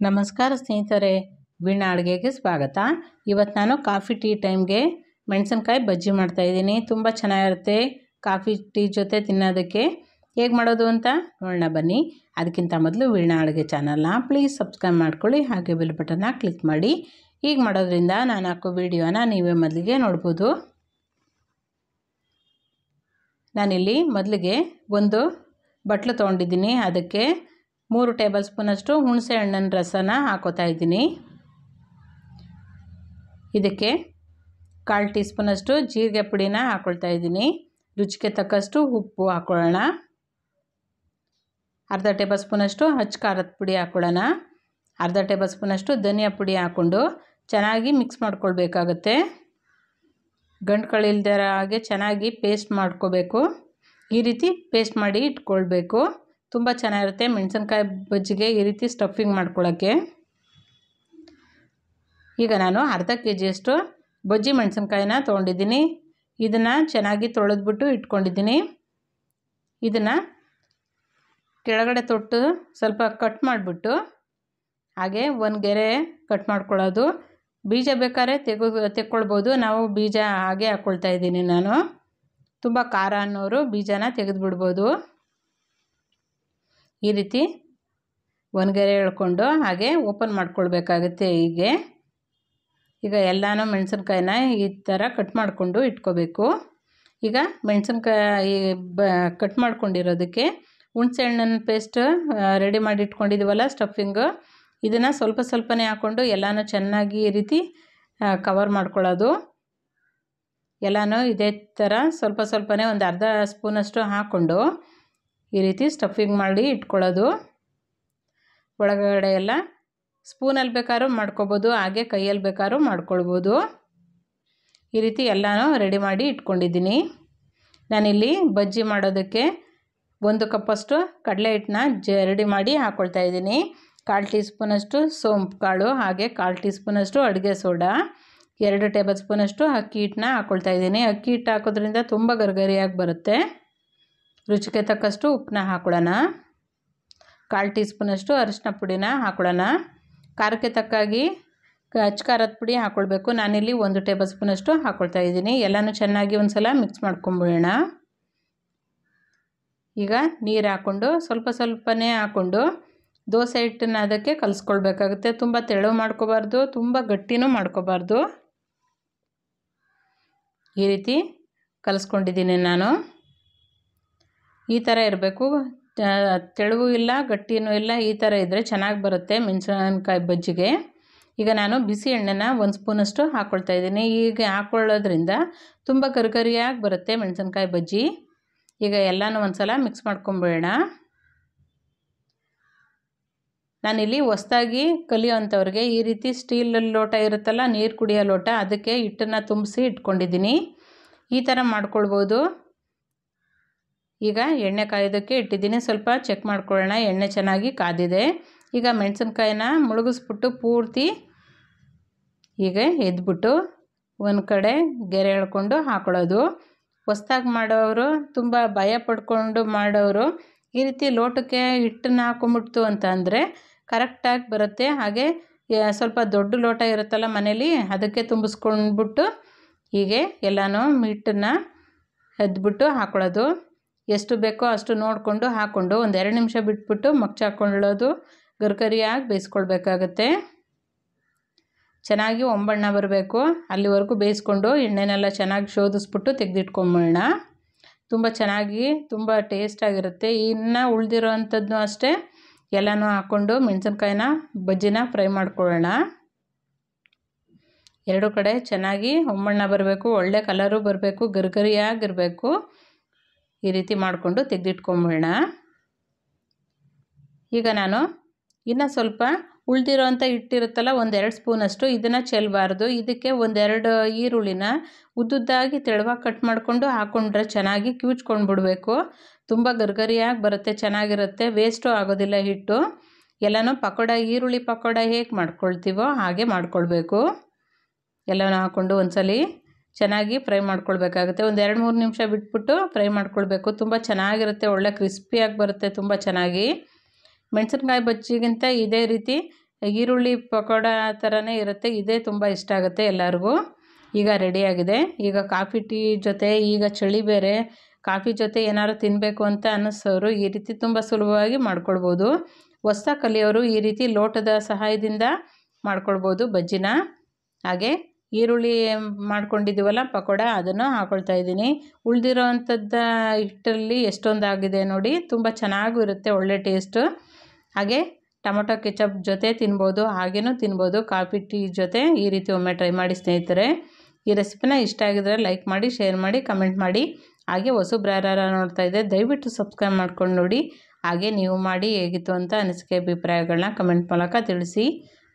ನಮಸ್ಕಾರ ಸ್ನೇಹಿತರೆ, ವೀಣಾ ಅಡುಗೆಗೆ ಸ್ವಾಗತ. ಇವತ್ತು ನಾನು ಕಾಫಿ ಟೀ ಟೈಮ್ಗೆ ಮೆಣಸಿನ್ಕಾಯಿ ಬಜ್ಜಿ ಮಾಡ್ತಾಯಿದ್ದೀನಿ ತುಂಬ ಚೆನ್ನಾಗಿರುತ್ತೆ ಕಾಫಿ ಟೀ ಜೊತೆ ತಿನ್ನೋದಕ್ಕೆ. ಹೇಗೆ ಮಾಡೋದು ಅಂತ ನೋಡೋಣ ಬನ್ನಿ. ಅದಕ್ಕಿಂತ ಮೊದಲು ವೀಣಾ ಅಡುಗೆ ಚಾನಲ್ನ ಪ್ಲೀಸ್ ಸಬ್ಸ್ಕ್ರೈಬ್ ಮಾಡ್ಕೊಳ್ಳಿ ಹಾಗೆ ಬೆಲ್ ಬಟನ್ನ ಕ್ಲಿಕ್ ಮಾಡಿ. ಹೀಗೆ ಮಾಡೋದ್ರಿಂದ ನಾನು ಹಾಕೋ ವಿಡಿಯೋನ ನೀವೇ ಮೊದಲಿಗೆ ನೋಡ್ಬೋದು. ನಾನಿಲ್ಲಿ ಮೊದಲಿಗೆ ಒಂದು ಬಟ್ಲು ತೊಗೊಂಡಿದ್ದೀನಿ. ಅದಕ್ಕೆ ಮೂರು ಟೇಬಲ್ ಸ್ಪೂನಷ್ಟು ಹುಣಸೆ ಹಣ್ಣಿನ ರಸನ ಹಾಕೋತಾ ಇದ್ದೀನಿ. ಇದಕ್ಕೆ ಕಾಲು ಟೀ ಸ್ಪೂನಷ್ಟು ಜೀರಿಗೆ ಪುಡಿನ ಹಾಕ್ಕೊಳ್ತಾ ಇದ್ದೀನಿ. ರುಚಿಗೆ ತಕ್ಕಷ್ಟು ಉಪ್ಪು ಹಾಕ್ಕೊಳ್ಳೋಣ ಅರ್ಧ ಟೇಬಲ್ ಸ್ಪೂನಷ್ಟು ಹಚ್ಚ ಖಾರದ ಪುಡಿ ಹಾಕ್ಕೊಳ್ಳೋಣ ಅರ್ಧ ಟೇಬಲ್ ಸ್ಪೂನಷ್ಟು ಧನಿಯಾ ಪುಡಿ ಹಾಕ್ಕೊಂಡು ಚೆನ್ನಾಗಿ ಮಿಕ್ಸ್ ಮಾಡ್ಕೊಳ್ಬೇಕಾಗತ್ತೆ. ಗಂಟುಗಳಿಲ್ದಿರೋ ಹಾಗೆ ಚೆನ್ನಾಗಿ ಪೇಸ್ಟ್ ಮಾಡ್ಕೋಬೇಕು. ಈ ರೀತಿ ಪೇಸ್ಟ್ ಮಾಡಿ ಇಟ್ಕೊಳ್ಬೇಕು. ತುಂಬ ಚೆನ್ನಾಗಿರುತ್ತೆ ಮೆಣಸಿನ್ಕಾಯಿ ಬಜ್ಜಿಗೆ ಈ ರೀತಿ ಸ್ಟಫಿಂಗ್ ಮಾಡ್ಕೊಳ್ಳೋಕ್ಕೆ ಈಗ ನಾನು ಅರ್ಧ ಕೆ ಜಿಯಷ್ಟು ಬಜ್ಜಿ ಮೆಣಸಿನ್ಕಾಯಿನ ತೊಗೊಂಡಿದ್ದೀನಿ. ಇದನ್ನು ಚೆನ್ನಾಗಿ ತೊಳೆದ್ಬಿಟ್ಟು ಇಟ್ಕೊಂಡಿದ್ದೀನಿ. ಇದನ್ನು ಕೆಳಗಡೆ ತೊಟ್ಟು ಸ್ವಲ್ಪ ಕಟ್ ಮಾಡಿಬಿಟ್ಟು ಹಾಗೆ ಒಂದು ಗೆರೆ ಕಟ್ ಮಾಡ್ಕೊಳ್ಳೋದು. ಬೀಜ ಬೇಕಾದ್ರೆ ತೆಗು, ತೆಕ್ಕೊಳ್ಬೋದು. ನಾವು ಬೀಜ ಹಾಗೆ ಹಾಕ್ಕೊಳ್ತಾ ಇದ್ದೀನಿ ನಾನು. ತುಂಬ ಖಾರ ಅನ್ನೋರು ಬೀಜನ ತೆಗೆದುಬಿಡ್ಬೋದು. ಈ ರೀತಿ ಒಂದು ಗೆರೆ ಎಳ್ಕೊಂಡು ಹಾಗೆ ಓಪನ್ ಮಾಡ್ಕೊಳ್ಬೇಕಾಗುತ್ತೆ ಹೀಗೆ. ಈಗ ಎಲ್ಲನೂ ಮೆಣಸಿನ್ಕಾಯಿನ ಈ ಥರ ಕಟ್ ಮಾಡಿಕೊಂಡು ಇಟ್ಕೋಬೇಕು. ಈಗ ಮೆಣಸಿನ್ಕಾಯಿ ಬ ಕಟ್ ಮಾಡ್ಕೊಂಡಿರೋದಕ್ಕೆ ಹುಣಸೆ ಹಣ್ಣಿನ ಪೇಸ್ಟ್ ರೆಡಿ ಮಾಡಿ ಇಟ್ಕೊಂಡಿದ್ದೀವಲ್ಲ ಸ್ಟಫಿಂಗು ಇದನ್ನು ಸ್ವಲ್ಪ ಸ್ವಲ್ಪನೇ ಹಾಕ್ಕೊಂಡು ಎಲ್ಲನೂ ಚೆನ್ನಾಗಿ ಈ ರೀತಿ ಕವರ್ ಮಾಡ್ಕೊಳ್ಳೋದು. ಎಲ್ಲನೂ ಇದೇ ಥರ ಸ್ವಲ್ಪ ಸ್ವಲ್ಪನೇ ಒಂದು ಅರ್ಧ ಸ್ಪೂನಷ್ಟು ಹಾಕ್ಕೊಂಡು ಈ ರೀತಿ ಸ್ಟಫಿಂಗ್ ಮಾಡಿ ಇಟ್ಕೊಳ್ಳೋದು. ಒಳಗಡೆ ಎಲ್ಲ ಸ್ಪೂನಲ್ಲಿ ಬೇಕಾದ್ರೂ ಮಾಡ್ಕೊಬೋದು, ಹಾಗೆ ಕೈಯಲ್ಲಿ ಬೇಕಾದ್ರೂ ಮಾಡ್ಕೊಳ್ಬೋದು. ಈ ರೀತಿ ಎಲ್ಲನೂ ರೆಡಿ ಮಾಡಿ ಇಟ್ಕೊಂಡಿದ್ದೀನಿ. ನಾನಿಲ್ಲಿ ಬಜ್ಜಿ ಮಾಡೋದಕ್ಕೆ ಒಂದು ಕಪ್ಪಷ್ಟು ಕಡಲೆ ಹಿಟ್ಟನ್ನ ಜ ರೆಡಿ ಮಾಡಿ ಹಾಕ್ಕೊಳ್ತಾ ಇದ್ದೀನಿ. ಕಾಲು ಟೀ ಸ್ಪೂನಷ್ಟು ಸೋಂಪು ಕಾಳು, ಹಾಗೆ ಕಾಲು ಟೀ ಸ್ಪೂನಷ್ಟು ಅಡುಗೆ ಸೋಡಾ, ಎರಡು ಟೇಬಲ್ ಸ್ಪೂನಷ್ಟು ಅಕ್ಕಿ ಹಿಟ್ಟನ್ನ ಹಾಕ್ಕೊಳ್ತಾ ಇದ್ದೀನಿ. ಅಕ್ಕಿ ಹಿಟ್ಟು ಹಾಕೋದ್ರಿಂದ ತುಂಬ ಗರ್ಗರಿಯಾಗಿ ಬರುತ್ತೆ. ರುಚಿಗೆ ತಕ್ಕಷ್ಟು ಉಪ್ಪನ್ನ ಹಾಕೊಳ್ಳೋಣ ಕಾಲು ಟೀ ಸ್ಪೂನಷ್ಟು ಅರಿಶಿನ ಪುಡಿನ ಹಾಕೊಳ್ಳೋಣ ಖಾರಕ್ಕೆ ತಕ್ಕಾಗಿ ಹಚ್ಚ ಖಾರದ ಪುಡಿ ಹಾಕ್ಕೊಳ್ಬೇಕು ನಾನಿಲ್ಲಿ ಒಂದು ಟೇಬಲ್ ಸ್ಪೂನಷ್ಟು ಹಾಕ್ಕೊಳ್ತಾ ಇದ್ದೀನಿ. ಎಲ್ಲನೂ ಚೆನ್ನಾಗಿ ಒಂದು ಸಲ ಮಿಕ್ಸ್ ಮಾಡ್ಕೊಂಬಿಡೋಣ. ಈಗ ನೀರು ಹಾಕ್ಕೊಂಡು ಸ್ವಲ್ಪ ಸ್ವಲ್ಪನೇ ಹಾಕ್ಕೊಂಡು ದೋಸೆ ಹಿಟ್ಟನ್ನ ಅದಕ್ಕೆ ಕಲಿಸ್ಕೊಳ್ಬೇಕಾಗುತ್ತೆ. ತುಂಬ ತೆಳು ಮಾಡ್ಕೋಬಾರ್ದು, ತುಂಬ ಗಟ್ಟಿನೂ ಮಾಡ್ಕೋಬಾರ್ದು. ಈ ರೀತಿ ಕಲಿಸ್ಕೊಂಡಿದ್ದೀನಿ ನಾನು. ಈ ಥರ ಇರಬೇಕು. ತೆಳುವೂ ಇಲ್ಲ, ಗಟ್ಟಿನೂ ಇಲ್ಲ, ಈ ಥರ ಇದ್ದರೆ ಚೆನ್ನಾಗಿ ಬರುತ್ತೆ ಮೆಣಸಿನಕಾಯಿ ಬಜ್ಜಿಗೆ. ಈಗ ನಾನು ಬಿಸಿ ಎಣ್ಣೆನ ಒಂದು ಸ್ಪೂನಷ್ಟು ಹಾಕ್ಕೊಳ್ತಾ ಇದ್ದೀನಿ. ಈಗ ಹಾಕ್ಕೊಳ್ಳೋದ್ರಿಂದ ತುಂಬ ಕರಿಕರಿಯಾಗಿ ಬರುತ್ತೆ ಮೆಣಸಿನ್ಕಾಯಿ ಬಜ್ಜಿ. ಈಗ ಎಲ್ಲನೂ ಒಂದು ಸಲ ಮಿಕ್ಸ್ ಮಾಡ್ಕೊಂಬಿಡೋಣ. ನಾನಿಲ್ಲಿ ಹೊಸ್ದಾಗಿ ಕಲಿಯೋವಂಥವ್ರಿಗೆ ಈ ರೀತಿ ಸ್ಟೀಲ್ ಲೋಟ ಇರುತ್ತಲ್ಲ, ನೀರು ಕುಡಿಯೋ ಲೋಟ, ಅದಕ್ಕೆ ಹಿಟ್ಟನ್ನು ತುಂಬಿಸಿ ಇಟ್ಕೊಂಡಿದ್ದೀನಿ. ಈ ಥರ ಮಾಡ್ಕೊಳ್ಬೋದು. ಈಗ ಎಣ್ಣೆ ಕಾಯೋದಕ್ಕೆ ಇಟ್ಟಿದ್ದೀನಿ. ಸ್ವಲ್ಪ ಚೆಕ್ ಮಾಡ್ಕೊಳ್ಳೋಣ. ಎಣ್ಣೆ ಚೆನ್ನಾಗಿ ಕಾದಿದೆ. ಈಗ ಮೆಣಸಿನ್ಕಾಯಿನ ಮುಳುಗಿಸ್ಬಿಟ್ಟು ಪೂರ್ತಿ ಈಗ ಎದ್ಬಿಟ್ಟು ಒಂದು ಕಡೆ ಗೆರೆ ಎಳ್ಕೊಂಡು ಹಾಕೊಳ್ಳೋದು. ಹೊಸ್ದಾಗಿ ಮಾಡೋರು ತುಂಬ ಭಯ ಪಡ್ಕೊಂಡು ಮಾಡೋರು ಈ ರೀತಿ ಲೋಟಕ್ಕೆ ಹಿಟ್ಟನ್ನು ಹಾಕೊಂಬಿಡ್ತು ಅಂತ ಅಂದರೆ ಕರೆಕ್ಟಾಗಿ ಬರುತ್ತೆ. ಹಾಗೆ ಸ್ವಲ್ಪ ದೊಡ್ಡ ಲೋಟ ಇರುತ್ತಲ್ಲ ಮನೇಲಿ ಅದಕ್ಕೆ ತುಂಬಿಸ್ಕೊಂಡ್ಬಿಟ್ಟು ಹೀಗೆ ಎಲ್ಲನೂ ಹಿಟ್ಟನ್ನು ಎದ್ಬಿಟ್ಟು ಹಾಕೊಳ್ಳೋದು. ಎಷ್ಟು ಬೇಕೋ ಅಷ್ಟು ನೋಡಿಕೊಂಡು ಹಾಕ್ಕೊಂಡು ಒಂದು ಎರಡು ನಿಮಿಷ ಬಿಟ್ಬಿಟ್ಟು ಮಗ್ಚಾಕೊಳ್ಳೋದು ಗರ್ಗರಿಯಾಗಿ ಬೇಯಿಸ್ಕೊಳ್ಬೇಕಾಗತ್ತೆ. ಚೆನ್ನಾಗಿ ಒಂಬಣ್ಣ ಬರಬೇಕು. ಅಲ್ಲಿವರೆಗೂ ಬೇಯಿಸ್ಕೊಂಡು ಎಣ್ಣೆನೆಲ್ಲ ಚೆನ್ನಾಗಿ ಶೋಧಿಸ್ಬಿಟ್ಟು ತೆಗೆದಿಟ್ಕೊಂಬಿಡೋಣ. ತುಂಬ ಚೆನ್ನಾಗಿ, ತುಂಬ ಟೇಸ್ಟಾಗಿರುತ್ತೆ. ಇನ್ನು ಉಳಿದಿರೋ ಅಂಥದ್ದು ಅಷ್ಟೇ ಎಲ್ಲನೂ ಹಾಕ್ಕೊಂಡು ಮೆಣಸಿನ್ಕಾಯಿನ ಬಜ್ಜಿನ ಫ್ರೈ ಮಾಡ್ಕೊಳ್ಳೋಣ. ಎರಡು ಕಡೆ ಚೆನ್ನಾಗಿ ಒಂಬಣ್ಣ ಬರಬೇಕು, ಒಳ್ಳೆ ಕಲರು ಬರಬೇಕು, ಗರ್ಗರಿಯಾಗಿರಬೇಕು. ಈ ರೀತಿ ಮಾಡಿಕೊಂಡು ತೆಗೆದಿಟ್ಕೊಂಬಿಡೋಣ. ಈಗ ನಾನು ಇನ್ನು ಸ್ವಲ್ಪ ಉಳಿದಿರೋಂಥ ಹಿಟ್ಟಿರುತ್ತಲ್ಲ, ಒಂದೆರಡು ಸ್ಪೂನಷ್ಟು ಇದನ್ನು ಚೆಲ್ಲಬಾರ್ದು ಇದಕ್ಕೆ ಒಂದೆರಡು ಈರುಳ್ಳಿನ ಉದ್ದುದ್ದಾಗಿ ತೆಳುವಾಗಿ ಕಟ್ ಮಾಡಿಕೊಂಡು ಹಾಕ್ಕೊಂಡ್ರೆ ಚೆನ್ನಾಗಿ ಕಿವುಚ್ಕೊಂಡು ಬಿಡಬೇಕು ತುಂಬ ಗರ್ಗರಿಯಾಗಿ ಬರುತ್ತೆ, ಚೆನ್ನಾಗಿರುತ್ತೆ ವೇಸ್ಟು ಆಗೋದಿಲ್ಲ ಹಿಟ್ಟು. ಎಲ್ಲನೂ ಪಕೋಡ, ಈರುಳ್ಳಿ ಪಕೋಡ ಹೇಗೆ ಮಾಡ್ಕೊಳ್ತೀವೋ ಹಾಗೆ ಮಾಡ್ಕೊಳ್ಬೇಕು. ಎಲ್ಲನೂ ಹಾಕ್ಕೊಂಡು ಒಂದ್ಸಲಿ ಚೆನ್ನಾಗಿ ಫ್ರೈ ಮಾಡ್ಕೊಳ್ಬೇಕಾಗುತ್ತೆ. ಒಂದು ಎರಡು ಮೂರು ನಿಮಿಷ ಬಿಟ್ಬಿಟ್ಟು ಫ್ರೈ ಮಾಡ್ಕೊಳ್ಬೇಕು. ತುಂಬ ಚೆನ್ನಾಗಿರುತ್ತೆ. ಒಳ್ಳೆ ಕ್ರಿಸ್ಪಿಯಾಗಿ ಬರುತ್ತೆ. ತುಂಬ ಚೆನ್ನಾಗಿ. ಮೆಣಸಿನ್ಕಾಯಿ ಬಜ್ಜಿಗಿಂತ ಇದೇ ರೀತಿ ಈರುಳ್ಳಿ ಪಕೋಡ ಥರನೇ ಇರುತ್ತೆ. ಇದೇ ತುಂಬ ಇಷ್ಟ ಆಗುತ್ತೆ ಎಲ್ಲರಿಗೂ. ಈಗ ರೆಡಿಯಾಗಿದೆ ಈಗ ಕಾಫಿ, ಟೀ ಜೊತೆ ಈಗ ಚಳಿ ಬೇರೆ. ಕಾಫಿ ಜೊತೆ ಏನಾದ್ರು ತಿನ್ನಬೇಕು ಅಂತ ಅನ್ನಿಸೋರು ಈ ರೀತಿ ತುಂಬ ಸುಲಭವಾಗಿ ಮಾಡ್ಕೊಳ್ಬೋದು. ಹೊಸ ಕಲಿಯೋರು ಈ ರೀತಿ ಲೋಟದ ಸಹಾಯದಿಂದ ಮಾಡ್ಕೊಳ್ಬೋದು ಬಜ್ಜಿನ. ಹಾಗೆ ಈರುಳ್ಳಿ ಮಾಡ್ಕೊಂಡಿದ್ದೀವಲ್ಲ, ಪಕೋಡ ಅದನ್ನು ಹಾಕೊಳ್ತಾ ಇದ್ದೀನಿ. ಉಳಿದಿರೋ ಅಂಥದ್ದು ಹಿಟ್ಟಲ್ಲಿ ಎಷ್ಟೊಂದಾಗಿದೆ ನೋಡಿ, ತುಂಬ ಚೆನ್ನಾಗೂ ಇರುತ್ತೆ ಒಳ್ಳೆ ಟೇಸ್ಟು. ಹಾಗೆ ಟೊಮೊಟೊ ಕೆಚಪ್ ಜೊತೆ ತಿನ್ಬೋದು, ಹಾಗೇನೂ ತಿನ್ಬೋದು, ಕಾಫಿ ಟೀ ಜೊತೆ ಈ ರೀತಿ ಒಮ್ಮೆ ಟ್ರೈ ಮಾಡಿ ಸ್ನೇಹಿತರೆ. ಈ ರೆಸಿಪಿನ ಇಷ್ಟ ಆಗಿದ್ರೆ ಲೈಕ್ ಮಾಡಿ, ಶೇರ್ ಮಾಡಿ, ಕಮೆಂಟ್ ಮಾಡಿ. ಹಾಗೆ ಹೊಸ ಯಾರು ನೋಡ್ತಾ ಇದೆ ದಯವಿಟ್ಟು ಸಬ್ಸ್ಕ್ರೈಬ್ ಮಾಡ್ಕೊಂಡು ನೋಡಿ. ಹಾಗೆ ನೀವು ಮಾಡಿ ಹೇಗಿತ್ತು ಅಂತ ಅನಿಸಿಕೆ, ಅಭಿಪ್ರಾಯಗಳನ್ನ ಕಮೆಂಟ್ ಮೂಲಕ ತಿಳಿಸಿ.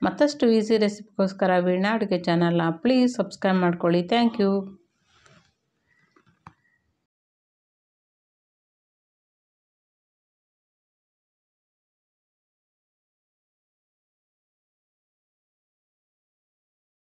ಮತ್ತಷ್ಟು ಈಸಿ ರೆಸಿಪಿಗೋಸ್ಕರ ವೀಣಾ ಅಡುಗೆ ಚಾನಲ್ನ ಪ್ಲೀಸ್ ಸಬ್ಸ್ಕ್ರೈಬ್ ಮಾಡ್ಕೊಳ್ಳಿ. Thank you